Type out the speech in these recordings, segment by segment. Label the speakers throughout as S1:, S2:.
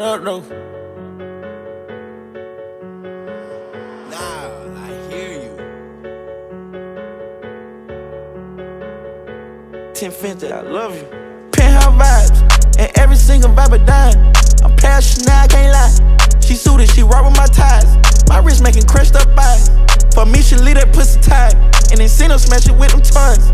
S1: What up, though?
S2: Nah, I hear you.
S1: 1050, I love you. Penthouse vibes, and every single vibe a dime. I'm passionate, I can't lie. She suited, she rock with my ties. My wrist making crushed up eyes. For me, she leave that pussy tight. And then send her smash it with them toys.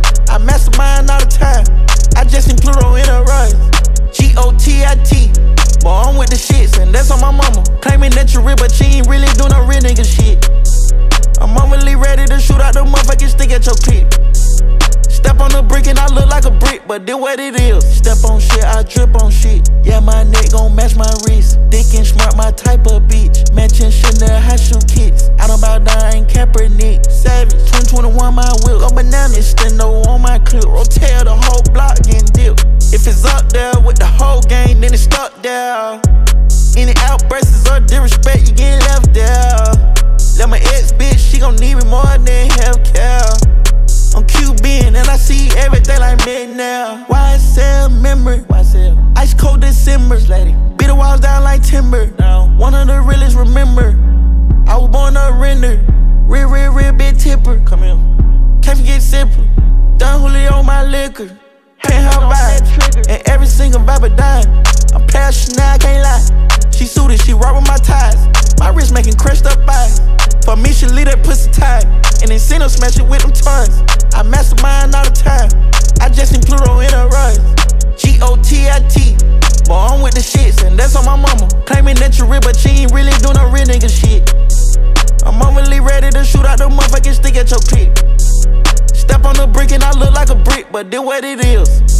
S1: Claiming that you real, but she ain't really doing no real nigga shit. I'm overly ready to shoot out the motherfucking stick at your clip. Step on the brick and I look like a brick, but then what it is. Step on shit, I drip on shit. Yeah, my neck gon' match my wrist. Dick and smart, my type of bitch. Matching Chanel high shoe kicks. I don't bow down, ain't Kaepernick. Savage, 2021, my whip. Go bananas, stendo on my clip. Rotel the whole block getting dipped. If it's up there with the whole gang, then it's stuck there. Any outbursts lady. Beat the walls down like timber. Now, one of the realest remember. I was born a render. Real, real, real big tipper. Come here. Can't forget simple. Don Julio on my liquor. Penthouse vibe, and every single vibe a dime. I'm passionate, I can't lie. She suited, she rock with my ties. My wrist making crushed up eyes. For me, she leave that pussy tight. And then send her smash it with them toys. I mastermind all the time. That's on my mama. Claiming that you real, but she ain't really doing no real nigga shit. I'm overly ready to shoot out the motherfucking stick at your clip. Step on the brick and I look like a brick, but then what it is.